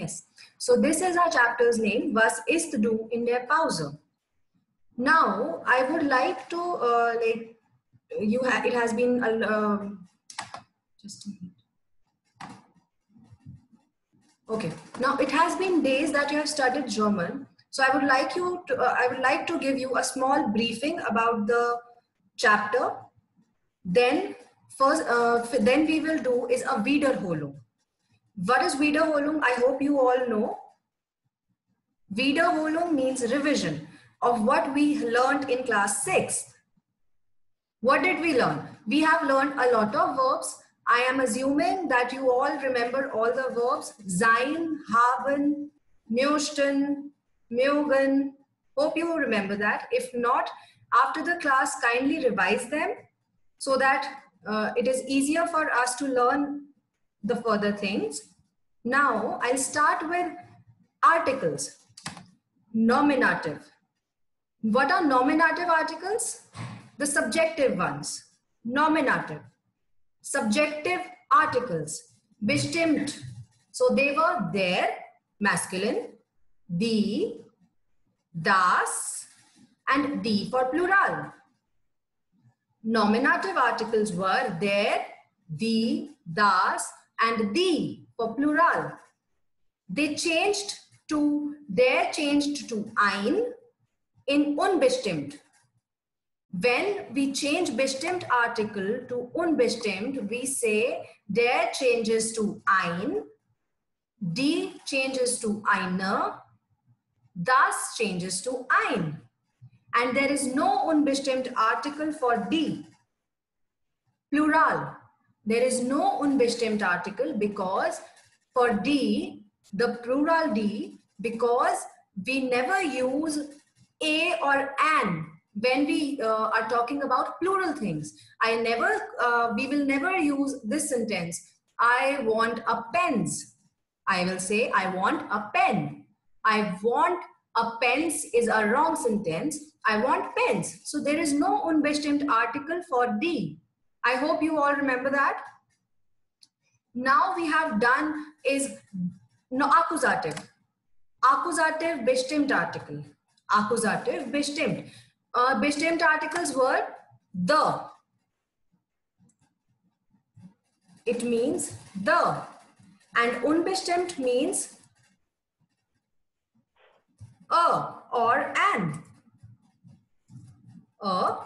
Yes. So this is our chapter's name, Was isst du in der Pause? Now, I would like to, uh, like, you have, it has been, uh, just a minute. Okay. Now, it has been days that you have studied German. So I would like you to, uh, I would like to give you a small briefing about the chapter. Then, first, uh, then we will do is a Wiederholung. What is Wiederholung? I hope you all know. Wiederholung means revision of what we learned in class 6. What did we learn? We have learned a lot of verbs. I am assuming that you all remember all the verbs. Sein, haben, möchten, mögen. Hope you remember that. If not, after the class, kindly revise them so that uh, it is easier for us to learn the further things. Now, I'll start with articles. Nominative. What are nominative articles? The subjective ones. Nominative. Subjective articles. Bestimmt. So they were there, masculine, the, das, and the for plural. Nominative articles were there, the, das, and the for plural. They changed to, there changed to ein in unbestimmt. When we change bestimmt article to unbestimmt, we say der changes to ein, die changes to eine, das changes to ein. And there is no unbestimmt article for die. Plural. There is no unbestimmt article because for D, the plural D, because we never use a or an when we uh, are talking about plural things. I never, uh, we will never use this sentence. I want a pens. I will say, I want a pen. I want a pens is a wrong sentence. I want pens. So there is no unbestimmt article for die. I hope you all remember that. Now we have done is no accusative. Accusative bestimmt article. Accusative bestimmt. Uh, bestimmt articles were the. It means the. And unbestimmt means a or an. A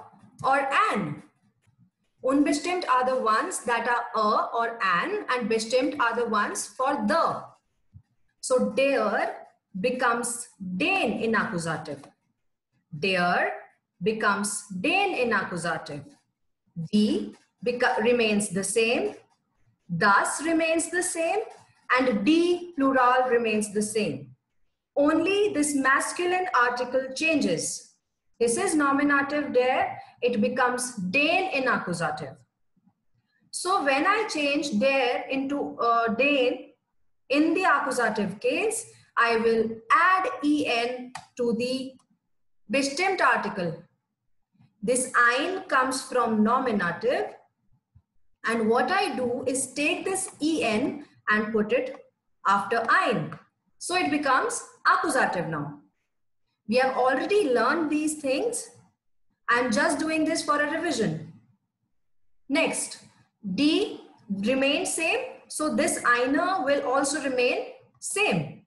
or an. Unbestimmt are the ones that are a or an and bestimmt are the ones for the. So der becomes den in accusative. Der becomes den in accusative. The remains the same. Das remains the same. And die plural remains the same. Only this masculine article changes. This is nominative der. It becomes den in accusative. So when I change der into uh, den in the accusative case, I will add en to the bestimmt article. This ein comes from nominative. And what I do is take this en and put it after ein. So it becomes accusative now. We have already learned these things. I'm just doing this for a revision. Next, D remains same. So this einer will also remain same.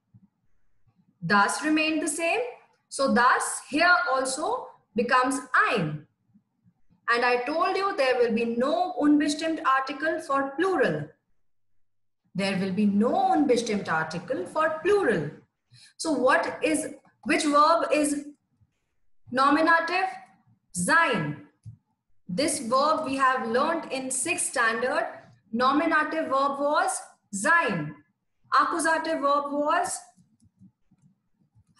Das remained the same. So das here also becomes ein. And I told you there will be no unbestimmt article for plural. There will be no unbestimmt article for plural. So what is, which verb is nominative? Sein. This verb we have learned in sixth standard. Nominative verb was sein. Accusative verb was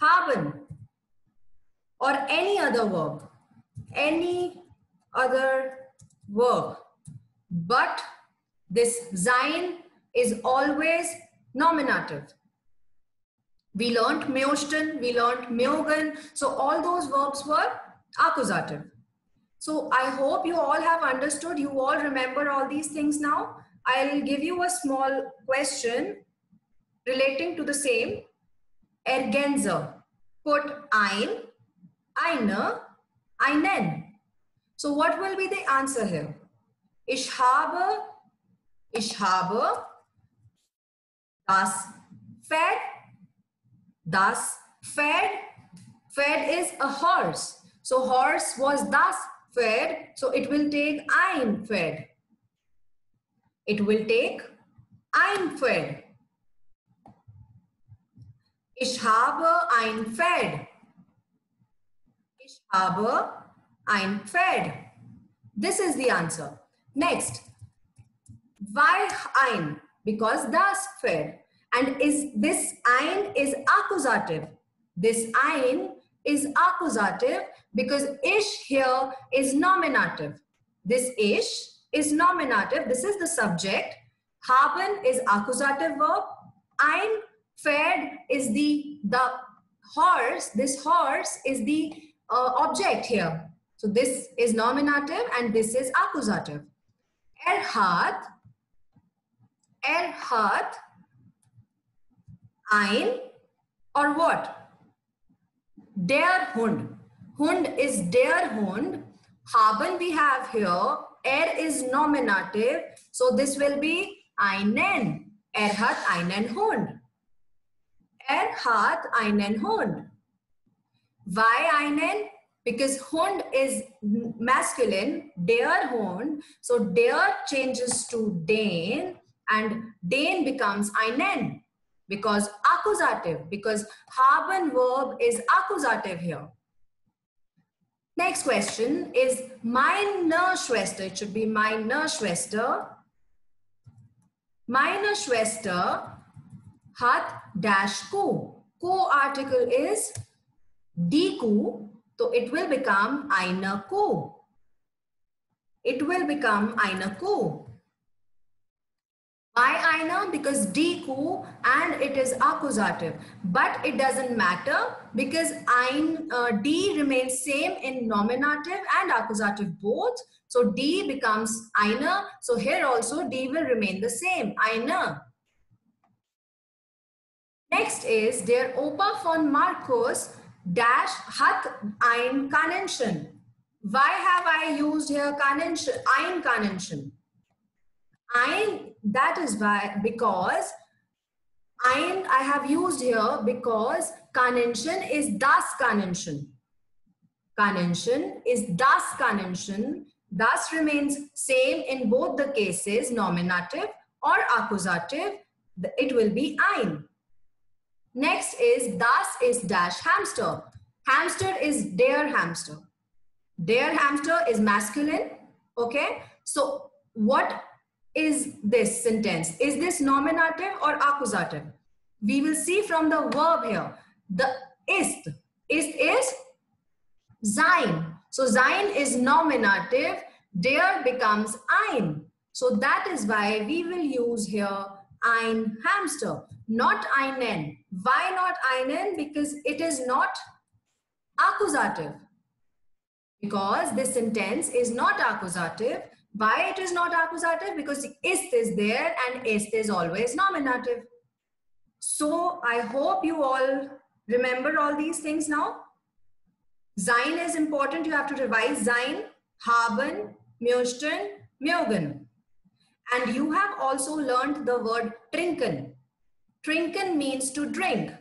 haben or any other verb, any other verb. But this sein is always nominative. We learned möchten, we learned mögen. So all those verbs were accusative. So I hope you all have understood. You all remember all these things now. I'll give you a small question relating to the same. Ergänze. Put ein, eine, einen. So what will be the answer here? Ich habe, ich habe das Pferd, das Pferd. Pferd is a horse. So horse was das Pferd. So it will take ein Pferd. It will take ein Pferd. Ich habe ein Pferd. Ich habe ein Pferd. This is the answer. Next, why ein? Because das Pferd. And is this ein is accusative. This ein is accusative because ish here is nominative. This ish is nominative. This is the subject. Haben is accusative verb. Ein Pferd is the, the horse. This horse is the uh, object here. So this is nominative and this is accusative. Er hat, er hat ein or what? Der Hund. Hund is der Hund. Haben we have here. Er is nominative. So this will be einen. Er hat einen Hund. Er hat einen Hund. Why einen? Because Hund is masculine, der Hund. So der changes to den and den becomes einen because accusative, because haben verb is accusative here. Next question is meine Schwester. It should be meine Schwester. Meine Schwester hat dash Ku. Ku article is die Kuh. So it will become eine Kuh. It will become eine Kuh. Why eine? Because Kuh and it is accusative. But it doesn't matter because ein, uh, die remains same in nominative and accusative both. So D becomes eine. So here also D will remain the same. Eine. Next is der Opa von Marcos dash hat ein Kaninchen. Why have I used here Kaninchen, ein Kaninchen? Ein, that is why, because ein I have used here because Kaninchen is das Kaninchen. Kaninchen is das Kaninchen. Das remains same in both the cases, nominative or accusative. It will be ein. Next is das is dash hamster. Hamster is der hamster. Der hamster is masculine. Okay. So what is this sentence? Is this nominative or accusative? We will see from the verb here. The ist. Ist is sein. So sein is nominative. Der becomes ein. So that is why we will use here ein hamster, not einen. Why not einen? Because it is not accusative. Because this sentence is not accusative. Why it is not accusative? Because ist is there and ist is always nominative. So I hope you all remember all these things now. Sein is important. You have to revise sein, haben, möchten, mögen. And you have also learned the word trinken. Trinken means to drink.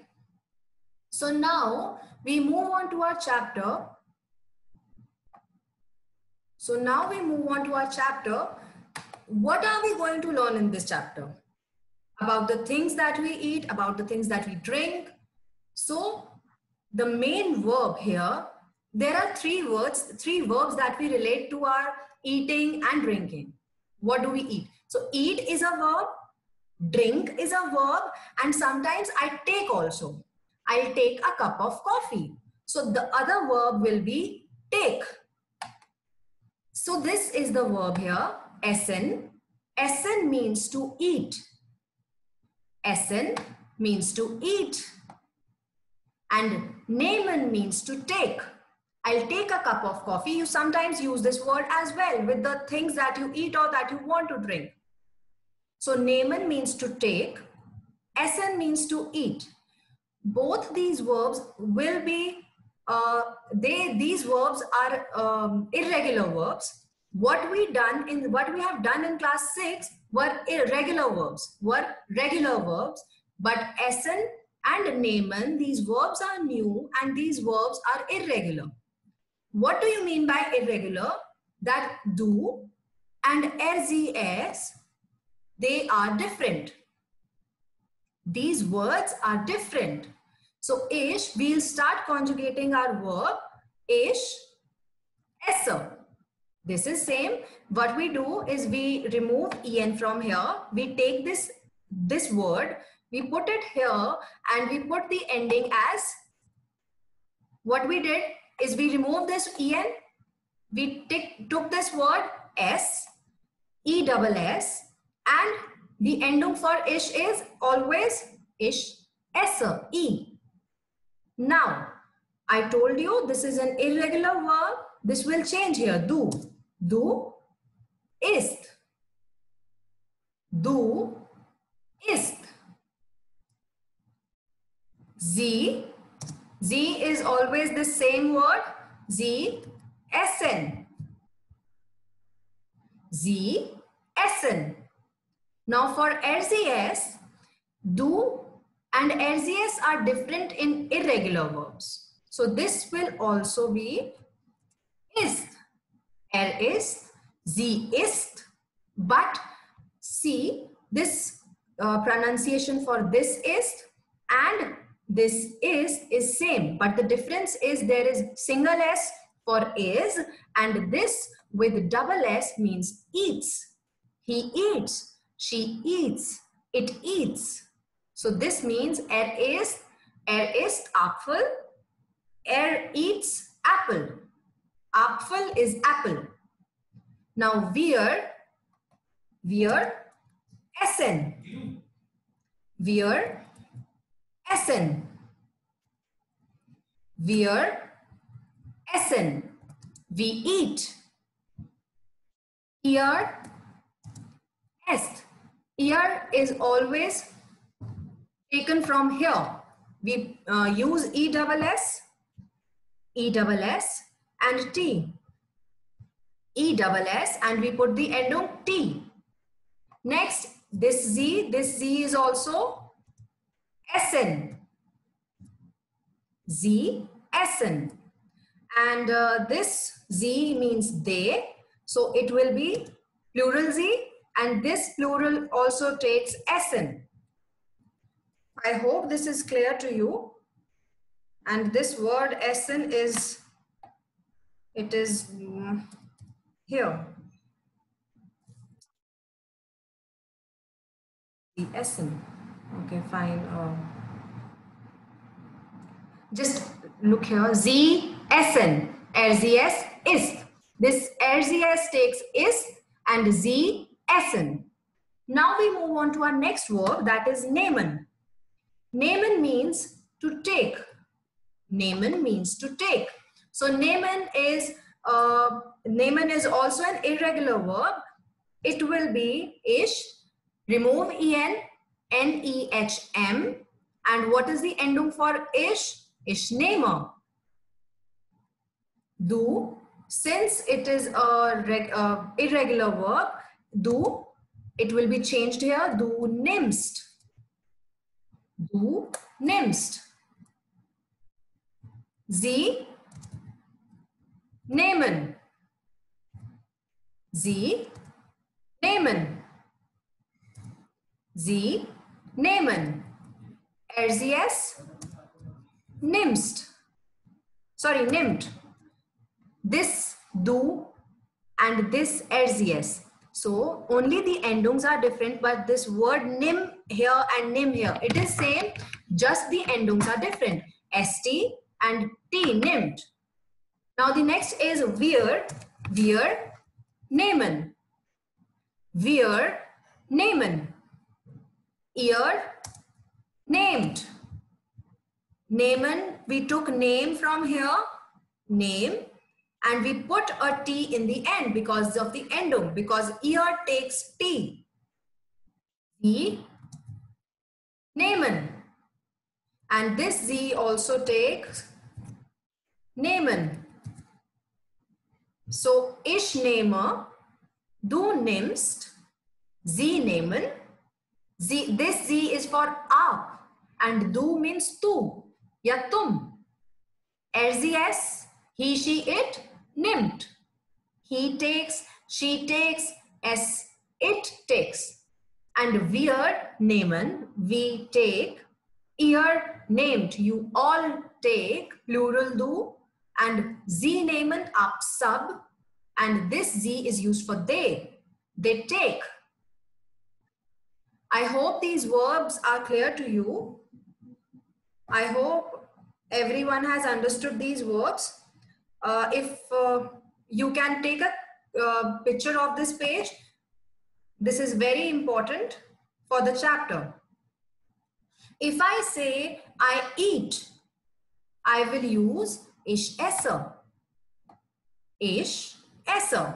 So now we move on to our chapter. So now we move on to our chapter. What are we going to learn in this chapter? About the things that we eat, about the things that we drink. So the main verb here, there are three words, three verbs that we relate to our eating and drinking. What do we eat? So eat is a verb, drink is a verb, and sometimes I take also. I'll take a cup of coffee. So the other verb will be take. So this is the verb here, essen. Essen means to eat. Essen means to eat. And nehmen means to take. I'll take a cup of coffee. You sometimes use this word as well with the things that you eat or that you want to drink. So nehmen means to take Essen means to eat. Both these verbs will be, uh, they these verbs are um, irregular verbs. What we done in what we have done in class six were irregular verbs, were regular verbs. But Essen and nehmen, these verbs are new and these verbs are irregular. What do you mean by irregular? That do and RZS, they are different. These words are different. So ish, we'll start conjugating our verb ish, esse. This is same. What we do is we remove en from here. We take this, this word, we put it here and we put the ending as, what we did is we remove this en, we took this word s, e double s and the ending for ish is always ish, esse, e. Now, I told you this is an irregular verb. This will change here. Do. Do ist. Du ist. Z. Z is always the same word. Z. Essen. Z. Essen. Now for RZS, do and RZS are different in irregular verbs. So this will also be ist. Er ist, sie ist, but see this uh, pronunciation for this ist and this is is same but the difference is there is single s for is and this with double s means eats he eats she eats it eats so this means er is er ist apfel er eats apple apfel is apple now wir wir essen wir essen. Wir essen. We eat. Ihr esst. Ihr is always taken from here. We uh, use E double S, E double S and T. E double S and we put the end on T. Next, this Z, this Z is also SN. Z, SN. And uh, this Z means they. So it will be plural Z and this plural also takes Essen. I hope this is clear to you. And this word Essen is, it is um, here. The Essen. Okay, fine. Um, just look here. Z, Essen, RZS, ist. This RZS takes is and Z, Essen. Now we move on to our next verb that is nehmen. Nehmen means to take. Nehmen means to take. So nehmen is uh, nehmen is also an irregular verb. It will be ish, remove en, N-E-H-M. And what is the ending for ish? Ish Ishnema. Do, since it is a uh, irregular verb, do, it will be changed here. Do nimmst. Du nimmst. Sie nehmen. Sie nehmen. Sie nehmen. RZS, nimmst. Sorry, nimmt. This do and this RZS. So only the endings are different, but this word nim here and nim here, it is same, just the endings are different. ST and T, nimmt. Now the next is wir, wir, nehmen. Wir, nehmen ear, named. Nehmen, we took name from here, name, and we put a T in the end because of the ending, because ear takes T. nehmen. And this Z also takes nehmen. So ish nehme, du nimmst, z nehmen. Z, this Z is for आप and du means tu, ya tum. He, she, it, nimmt. He takes, she takes, es, it takes. And wir nehmen, we take, ear named you all take, plural do and sie nehmen up sub, and this z is used for they. They take. I hope these verbs are clear to you. I hope everyone has understood these verbs. Uh, if uh, you can take a uh, picture of this page, this is very important for the chapter. If I say I eat, I will use ich esse. Ich esse.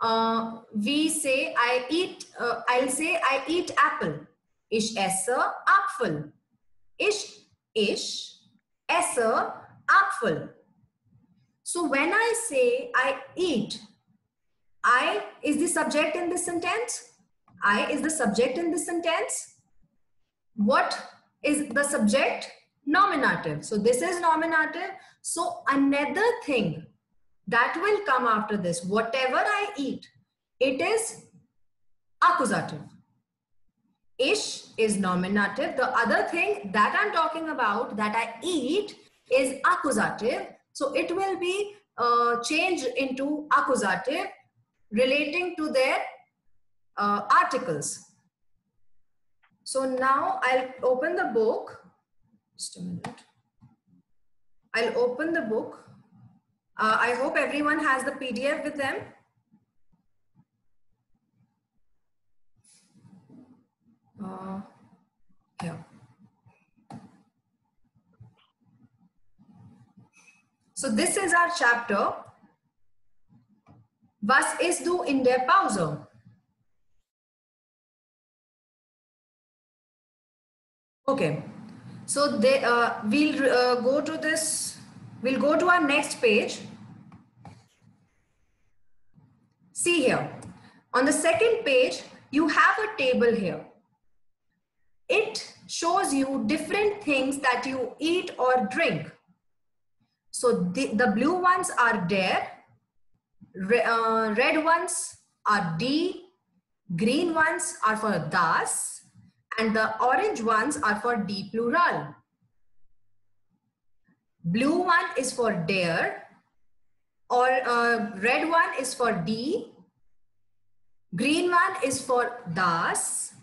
Uh, we say I eat, uh, I'll say I eat apple. Ich esse Apfel. Ich, ich esse Apfel. So when I say I eat, I is the subject in this sentence. I is the subject in this sentence. What is the subject? Nominative. So this is nominative. So another thing that will come after this, whatever I eat, it is accusative. Ish is nominative. The other thing that I'm talking about that I eat is accusative. So it will be uh, changed into accusative relating to their uh, articles. So now I'll open the book. Just a minute. I'll open the book. Uh, I hope everyone has the PDF with them. Uh, yeah. So this is our chapter. Was isst du in der Pause? Okay. So they, uh, we'll uh, go to this, we'll go to our next page. See here. On the second page, you have a table here. It shows you different things that you eat or drink. So the, the blue ones are der, Uh, red ones are D, green ones are for das, and the orange ones are for D plural. Blue one is for dare, or uh, red one is for D, green one is for das,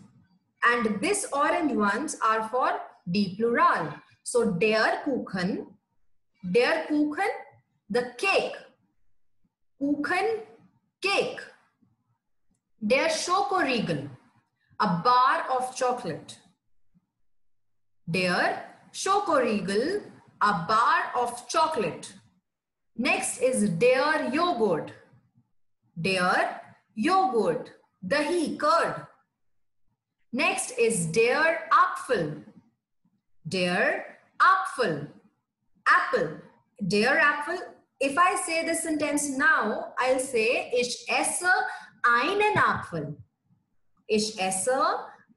and this orange ones are for D plural. So der Kuchen, der Kuchen, the cake. Kuchen, cake. Der Schokoriegel, a bar of chocolate. Der Schokoriegel, a bar of chocolate. Next is der yogurt. Der yogurt, dahi, curd. Next is der Apfel. Der Apfel, apple. Der Apfel. If I say this sentence now, I'll say, ich esse einen Apfel. Ich esse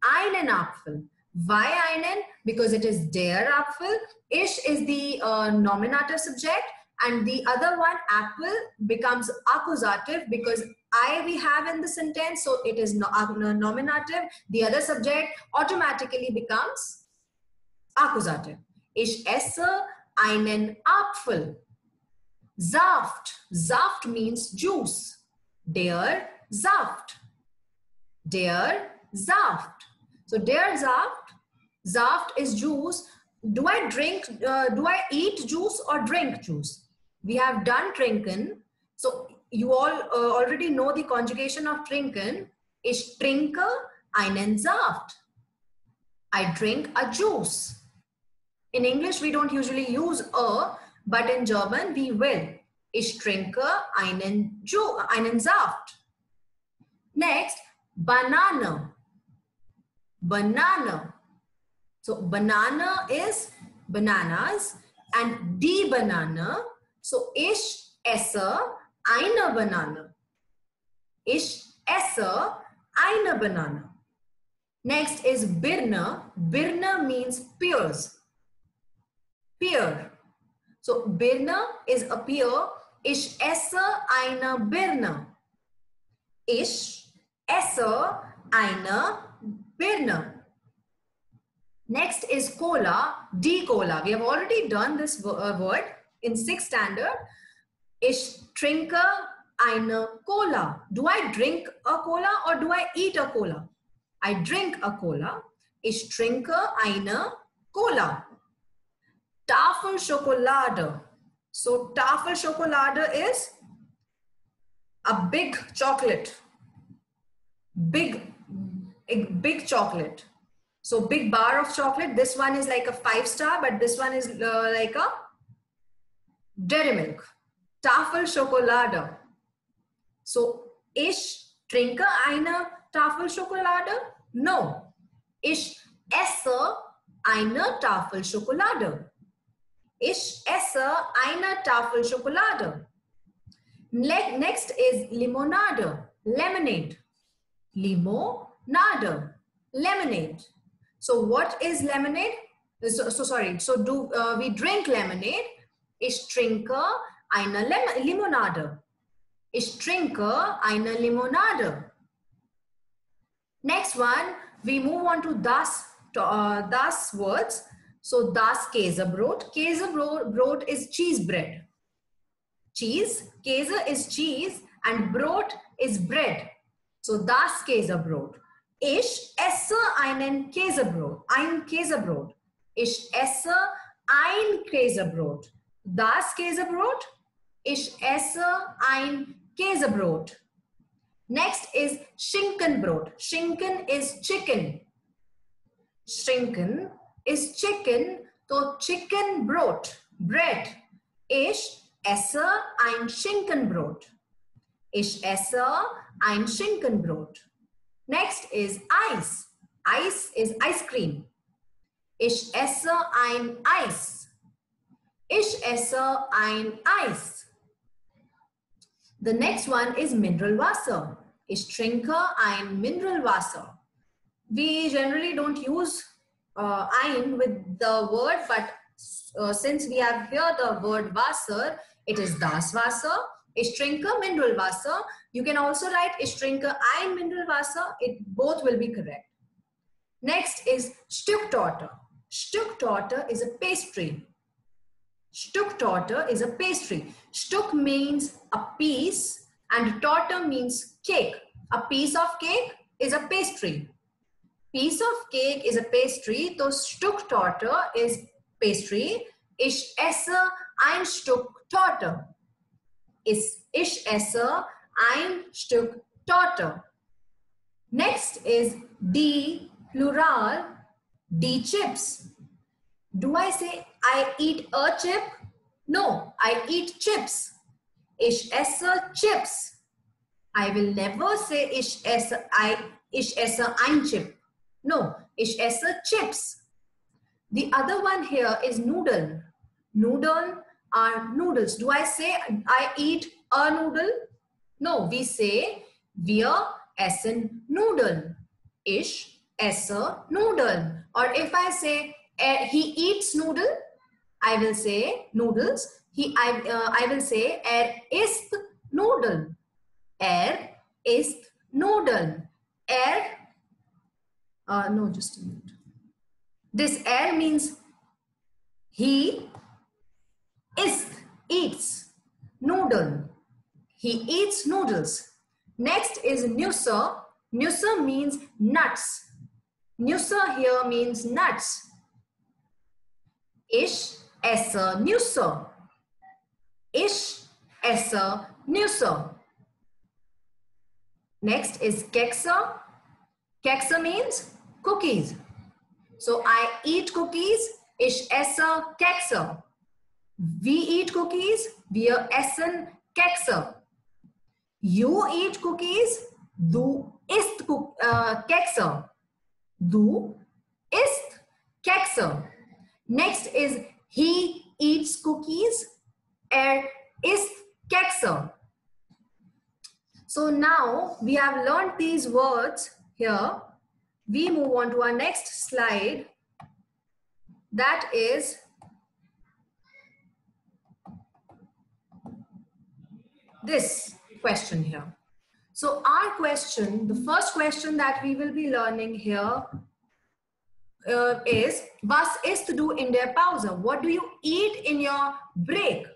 einen Apfel. Why einen? Because it is der Apfel. Ich is the uh, nominative subject and the other one, apple, becomes accusative because I we have in the sentence, so it is no, uh, nominative. The other subject automatically becomes accusative. Ich esse einen Apfel. Saft. Saft means juice. Der Saft. Der Saft. So der Saft. Saft is juice. Do I drink, uh, do I eat juice or drink juice? We have done trinken. So you all uh, already know the conjugation of trinken. Ich trinke einen Saft. I drink a juice. In English, we don't usually use a, but in German, we will. Ich trinke einen, Ju einen Saft. Next, banana. Banana. So banana is bananas and die Banana. So ich esse eine Banane. Ich esse eine Banane. Next is Birne. Birne means pears. Pear. So Birne is a pear. Ich esse eine Birne. Ich esse eine Birne. Next is cola, die Cola. We have already done this uh, word in sixth standard. Ich trinke eine Cola. Do I drink a cola or do I eat a cola? I drink a cola. Ich trinke eine Cola. Tafel Schokolade. So Tafel Schokolade is a big chocolate. Big, big chocolate. So big bar of chocolate. This one is like a five star, but this one is uh, like a dairy milk. Tafel Schokolade. So ich trinke eine Tafel Schokolade? No. Ich esse eine Tafel Schokolade. Ich esse eine Tafel Schokolade. Next is limonade, lemonade. Limonade, lemonade. So what is lemonade? So, so sorry. So do uh, we drink lemonade? Ich trinke eine Lem Limonade. Ich trinke eine Limonade. Next one, we move on to das, uh, das words. So das Käsebrot. Käsebrot is cheese bread. Cheese, Käse is cheese and Brot is bread. So das Käsebrot. Ich esse einen Käsebrot. Ein Käsebrot. Ich esse ein Käsebrot. Das Käsebrot. Ich esse ein Käsebrot. Next is Schinkenbrot. Schinken is chicken. Schinken is chicken. So chicken brot, bread. Ich esse ein Schinkenbrot. Ich esse ein Schinkenbrot. Next is ice. Ice is ice cream. Ich esse ein Eis. Ich esse ein Eis. The next one is Mineralwasser. Ich trinke ein Mineralwasser. We generally don't use uh, with the word, but uh, since we have here the word Wasser, it is das Wasser. Ich trinke Mineralwasser. You can also write Ich trinke ein Mineralwasser. It both will be correct. Next is Stücktorte. Stücktorte is a pastry. Stücktorte is a pastry. Stück means a piece and Torte means cake. A piece of cake is a pastry. Piece of cake is a pastry. So Stücktorte is pastry. Ich esse ein Stück Torte. Ich esse ein Stück Torte. Next is die plural, die chips. Do I say I eat a chip? No, I eat chips. Ich esse chips. I will never say ich esse, I, ich esse ein chip. No, ich esse chips. The other one here is noodle. Noodle are noodles. Do I say I eat a noodle? No, we say wir essen Nudeln. Ich esse Nudeln. Or if I say uh, he eats noodle, I will say noodles. He, I, uh, I will say er isst Nudeln. Er isst Nudeln. Er, uh, no, just a minute. This er means he is, eats noodle. He eats noodles. Next is Nüsse. Nüsse means nuts. Nüsse here means nuts. Ish esse Nüsse. Ish esse Nüsse. Next is Kekse. Kekse means cookies. So I eat cookies. Ich esse Kekse. We eat cookies. Wir essen Kekse. You eat cookies. Du isst uh, Kekse. Du isst Kekser. Next is he eats cookies. Er isst Kekser. So now we have learned these words here. We move on to our next slide. That is this question here. So our question, the first question that we will be learning here uh, is, was in der Pause? What do you eat in your break?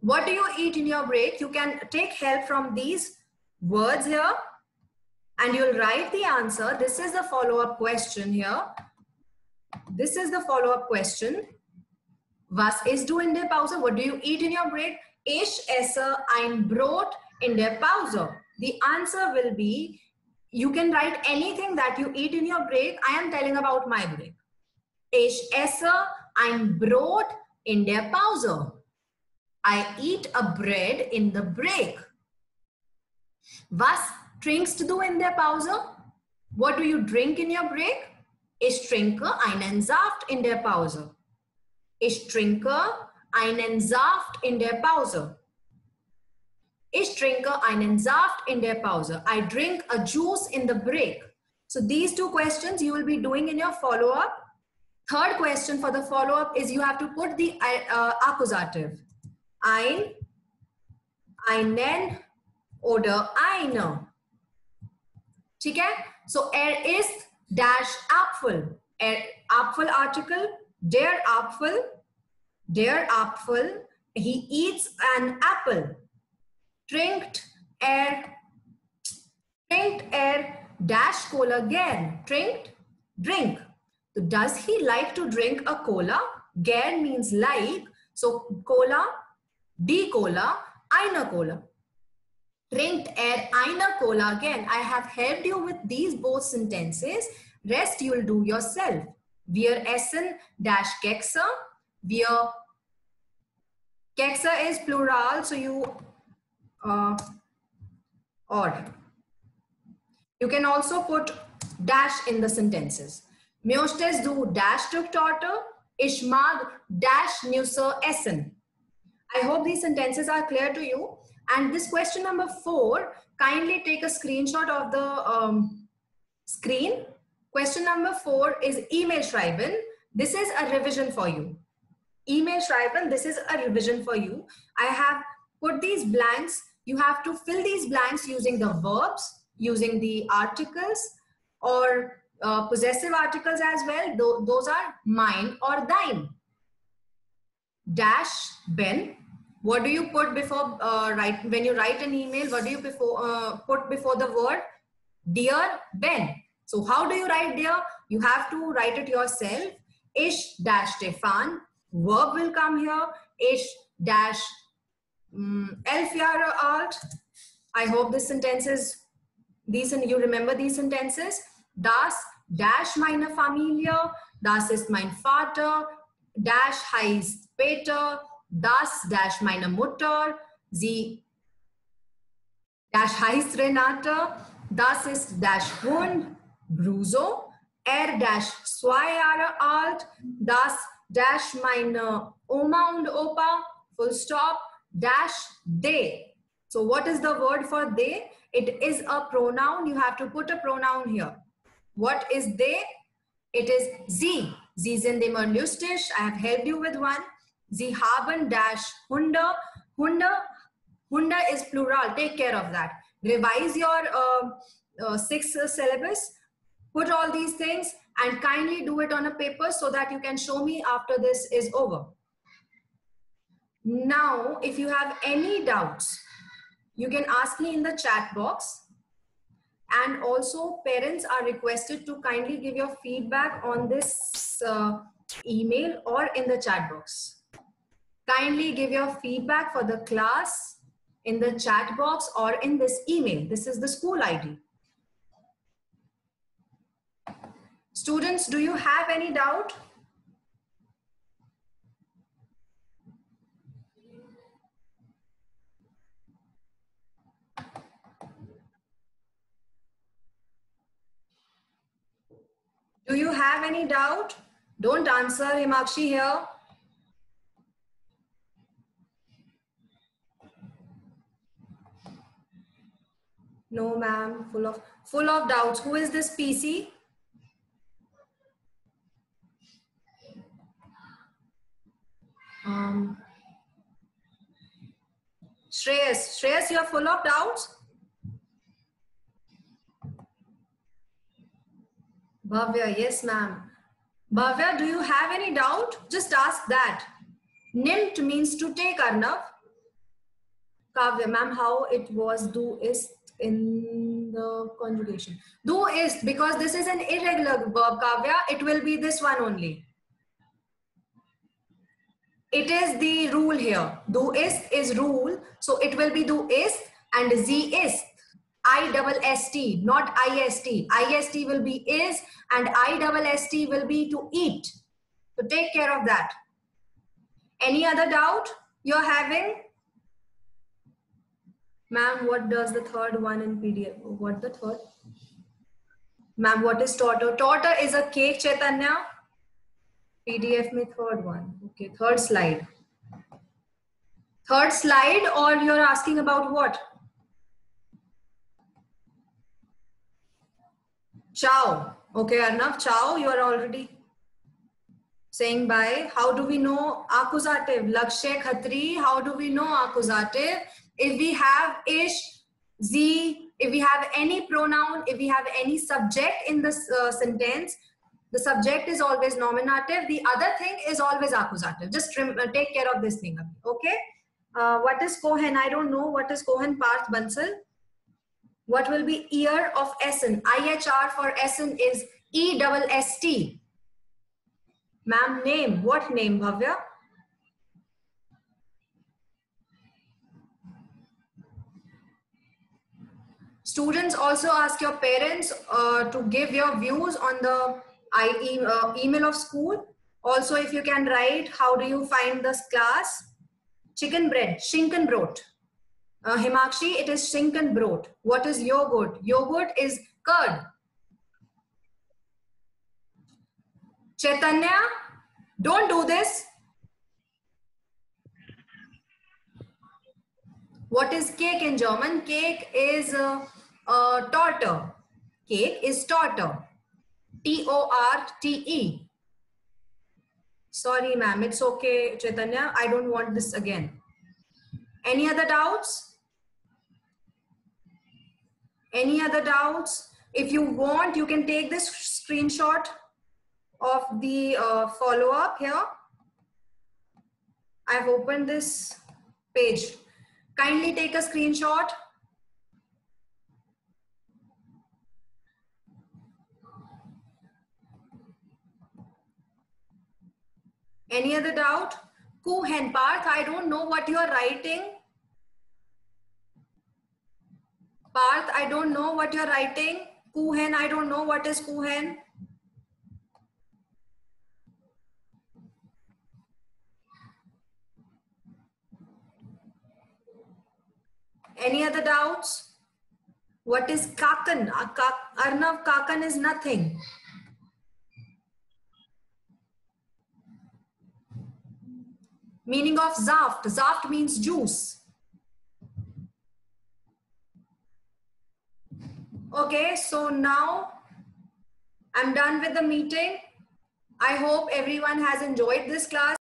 What do you eat in your break? You can take help from these words here and you'll write the answer. This is the follow-up question here. This is the follow-up question. Was isst du in der Pause? What do you eat in your break? Ich esse ein Brot in der Pause. The answer will be, you can write anything that you eat in your break. I am telling about my break. Ich esse ein Brot in der Pause. I eat a bread in the break. Was trinkst du in der Pause? What do you drink in your break? Ich trinke einen Saft in der Pause. Ich trinke einen Saft in der Pause. Ich trinke einen Saft in der Pause. I drink a juice in the break. So these two questions you will be doing in your follow-up. Third question for the follow-up is you have to put the uh, accusative. Ein, einen oder eine. Okay? So er ist dash Apfel. Er, Apfel article, der Apfel, der Apfel. He eats an apple. Trinkt er, trinkt er dash cola again. Trinkt, drink. So does he like to drink a cola? Gern means like. So cola, die Cola, eine Cola. Trinkt er eine Cola again. I have helped you with these both sentences. Rest you'll do yourself. Wir essen dash Kekse. Wir Kekse is plural, so you uh, or you can also put dash in the sentences. Möchtest du dash Torte? Ich mag dash Nüsse essen. I hope these sentences are clear to you. And this question number four, kindly take a screenshot of the um, screen. Question number four is email schreiben. This is a revision for you. Email schreiben, this is a revision for you. I have put these blanks. You have to fill these blanks using the verbs, using the articles or uh, possessive articles as well. Th those are mine or thine. Dash Ben, what do you put before uh, write when you write an email what do you before uh, put before the word? Dear ben. So how do you write dear? You have to write it yourself. Ish dash stefan. Verb will come here. Ish dash um, elf jahre alt. I hope this sentence is these and you remember these sentences. Das dash meine familie. Das ist mein vater. Dash heißt peter Das dash meine Mutter. Sie dash heißt Renate. Das ist dash Hund. Bruso. Er dash zwei Jahre alt. Das dash meine Oma und Opa. Full stop. Dash they. So what is the word for they? It is a pronoun. You have to put a pronoun here. What is they? It is sie. Sie sind immer lustig. I have helped you with one. Sie haben dash Hunde. Hunde, Hunde is plural. Take care of that. Revise your uh, uh, six syllabus. Put all these things and kindly do it on a paper so that you can show me after this is over. Now, if you have any doubts, you can ask me in the chat box. And also parents are requested to kindly give your feedback on this uh, email or in the chat box. Kindly give your feedback for the class in the chat box or in this email. This is the school ID. Students, do you have any doubt? Do you have any doubt? Don't answer Himakshi here. No, ma'am. Full of full of doubts. Who is this PC? Um, Shreyas. Shreyas, you're full of doubts? Bhavya, yes, ma'am. Bhavya, do you have any doubt? Just ask that. Nimmt means to take, Arnav. Kavya, ma'am, how it was do is in the conjugation. Do is, because this is an irregular verb, Kavya, it will be this one only. It is the rule here. Do is is rule. So it will be do is and z is. I double ST, not IST. IST will be is and I double ST will be to eat. So take care of that. Any other doubt you're having? Ma'am, what does the third one in PDF? What the third? Ma'am, what is torta? Torta is a cake, Chaitanya. PDF me third one. Okay, third slide. Third slide or you're asking about what? Ciao. Okay, Arnav, ciao. You are already saying bye. How do we know accusative? Lakshay Khatri, how do we know accusative? If we have ish, z, if we have any pronoun, if we have any subject in this uh, sentence, the subject is always nominative. The other thing is always accusative. Just uh, take care of this thing. Okay. Uh, what is Cohen? I don't know. What is Cohen Parth Bansal? What will be ear of Essen? IHR for Essen is E double S T. Ma'am, name. What name, Bhavya? Students also ask your parents uh, to give your views on the I, uh, email of school. Also, if you can write, how do you find this class? Chicken bread, Schinkenbrot. Uh, Himakshi, it is Schinkenbrot. What is yogurt? Yogurt is curd. Chaitanya, don't do this. What is cake in German? Cake is uh, uh, torte. Cake is torte. T-O-R-T-E. Sorry, ma'am. It's okay, Chaitanya. I don't want this again. Any other doubts? Any other doubts? If you want, you can take this screenshot of the uh, follow-up here. I've opened this page. Kindly take a screenshot Any other doubt? Kuhen Parth, I don't know what you are writing. Parth, I don't know what you're writing. Kuhen, I don't know what is Kuhen. Any other doubts? What is Kakan? Arnav Kakan is nothing. Meaning of Saft. Saft means juice. Okay, so now I'm done with the meeting. I hope everyone has enjoyed this class.